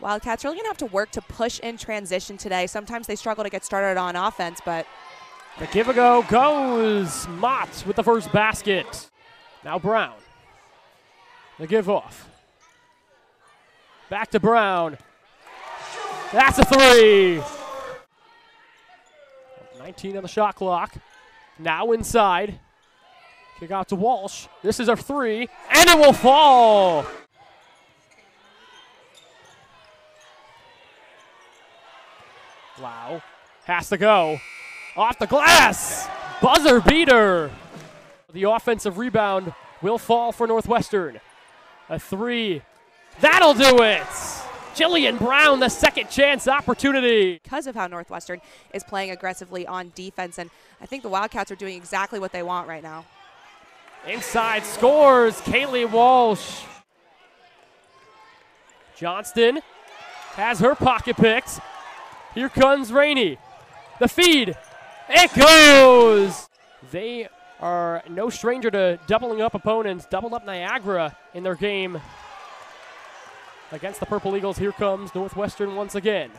Wildcats really going to have to work to push in transition today. Sometimes they struggle to get started on offense, but The give a go goes. Mott with the first basket. Now Brown. The give off. Back to Brown. That's a three. 19 on the shot clock. Now inside. Kick out to Walsh. This is a three, and it will fall. Lau has to go. Off the glass. Buzzer beater. The offensive rebound will fall for Northwestern. A three. That'll do it. Jillian Brown, the second chance opportunity. because of how Northwestern is playing aggressively on defense, and I think the Wildcats are doing exactly what they want right now. Inside scores Caileigh Walsh. Johnston has her pocket picked. Here comes Rainey. The feed. It goes. They are no stranger to doubling up opponents. Doubled up Niagara in their game against the Purple Eagles. Here comes Northwestern once again.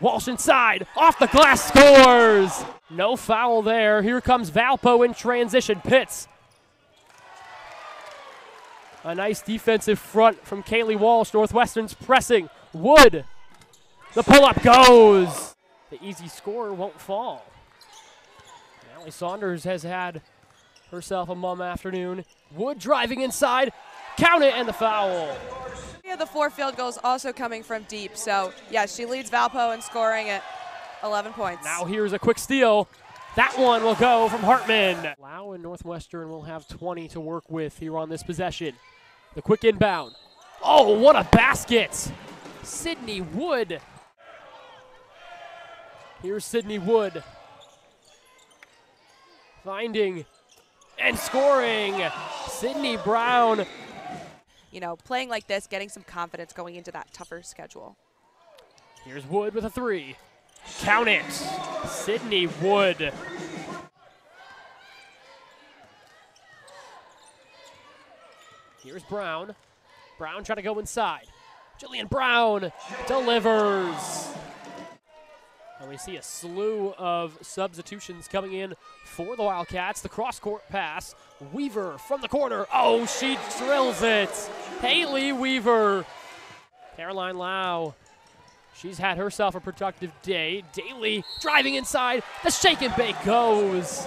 Walsh inside, off the glass, scores. No foul there. Here comes Valpo in transition. Pitts a nice defensive front from Caileigh Walsh. Northwestern's pressing. Wood. The pull up goes. The easy score won't fall. Allie Saunders has had herself a mum afternoon. Wood driving inside. Count it and the foul. Yeah, the four field goals also coming from deep. So, yeah, she leads Valpo in scoring at 11 points. Now here's a quick steal. That one will go from Hartman. Lau and Northwestern will have 20 to work with here on this possession. The quick inbound. Oh, what a basket! Sydney Wood. Here's Sydney Wood. Finding and scoring. Sydney Brown. You know, playing like this, getting some confidence going into that tougher schedule. Here's Wood with a three. Count it. Sydney Wood. Here's Brown. Brown trying to go inside. Jillian Brown delivers. And we see a slew of substitutions coming in for the Wildcats. The cross court pass. Weaver from the corner. Oh, she drills it. Hailey Weaver. Caroline Lau. She's had herself a productive day. Daley driving inside. The shake and bake goes.